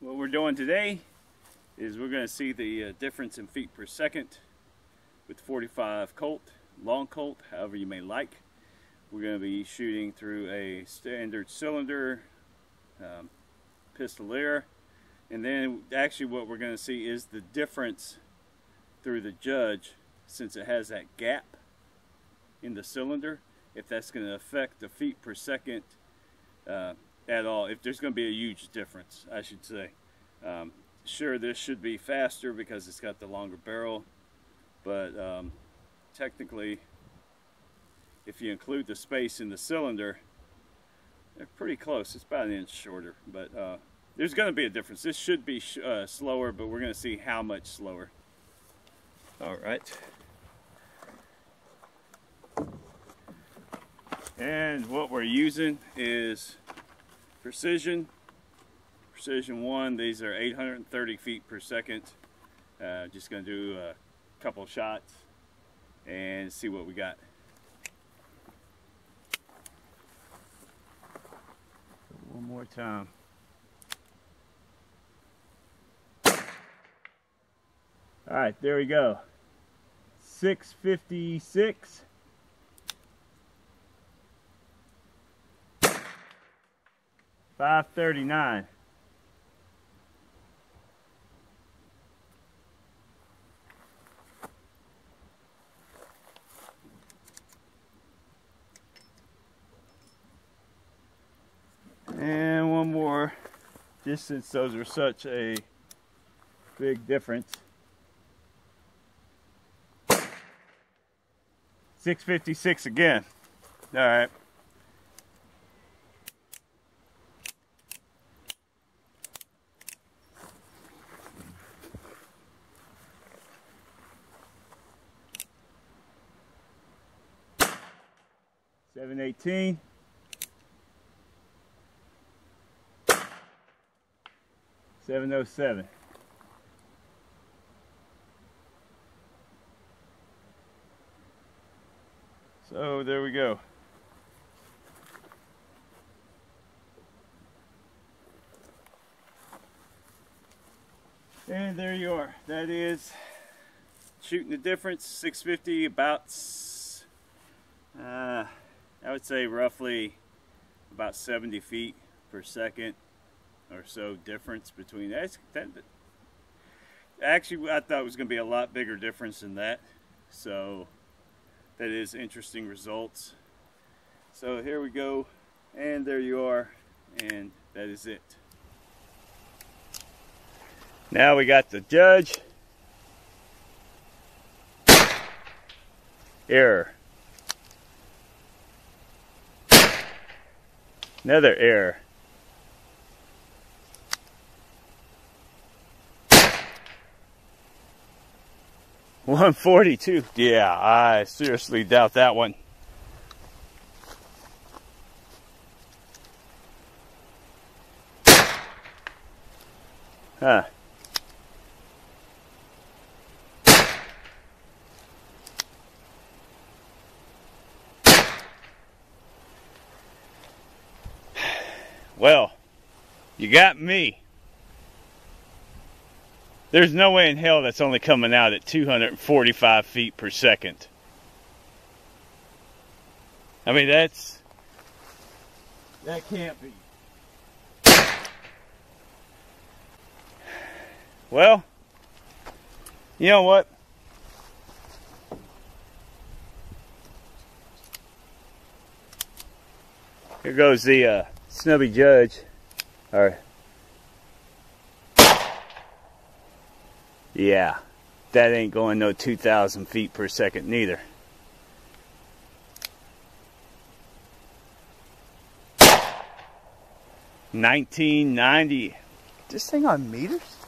what we're doing today is we're going to see the uh, difference in feet per second with 45 Colt, long Colt, however you may like. We're going to be shooting through a standard cylinder um, pistolier and then actually what we're going to see is the difference through the judge since it has that gap in the cylinder if that's going to affect the feet per second uh, at all. If there's going to be a huge difference I should say. Um, sure this should be faster because it's got the longer barrel but um, technically if you include the space in the cylinder they're pretty close. It's about an inch shorter but uh, there's going to be a difference. This should be uh, slower but we're going to see how much slower. All right. And what we're using is precision. Precision one these are 830 feet per second. Uh, just gonna do a couple shots and see what we got. One more time. All right there we go. 656 539 And one more, just since those are such a big difference. 656 again. All right. Seven eighteen. Seven oh seven. So there we go. And there you are. That is shooting the difference, 650 about, uh, I would say roughly about 70 feet per second or so difference between that. actually, I thought it was going to be a lot bigger difference than that. So that is interesting results. So here we go, and there you are, and that is it. Now we got the judge. Error. Another error. One forty-two. Yeah, I seriously doubt that one. Huh. Well, you got me. There's no way in hell that's only coming out at 245 feet per second. I mean, that's, that can't be. Well, you know what? Here goes the uh, snubby judge. Right. Yeah, that ain't going no 2,000 feet per second neither. Nineteen ninety. This thing on meters?